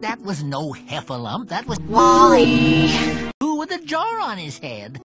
That was no heffalump. That was Wally! who with a jar on his head.